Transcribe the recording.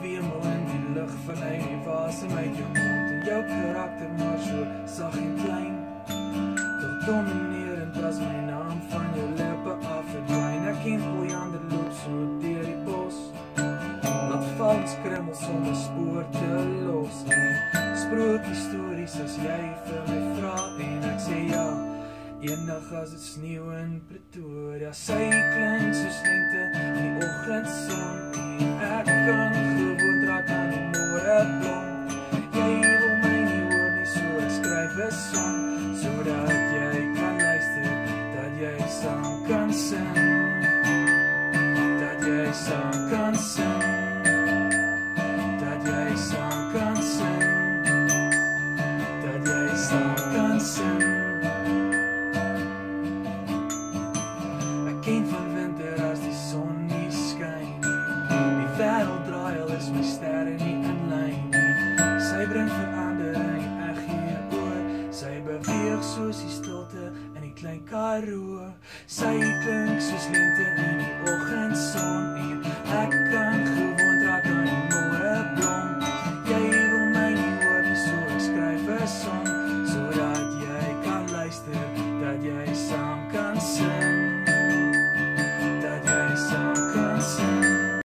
wemel in die lig van hy wasem uit jou mond. En jou karakter maar so sag en klein. Tot dominerend as my naam van jou lippe afverdwijn Ek ken goeie ander loop so dier die bos. Laat val skrimmel sonder spoor te los. Sprookie stories as jy vir my vraag en ek sê ja. Eendag as het sneeuw in Pretoria. Sy klink soos lente in die ochtendzon En ek skryf een song So dat jy kan luister, dat jy sang kan sing Dat jy sang kan sing Dat jy sang kan sing Dat jy sang kan sing Ek ken van winter as die son nie skyn nie. Die wêreld draai al is my sterre nie in lyn nie. Sy bring verandering, beweeg soos die stilte in die klein Karoo. Sy klink soos lente in die oggendson en ek kan gewoond raak aan die môre blom. Jy wil my nie hoor nie, so ek skryf 'n song sodat jy kan luister, dat jy saam kan sing.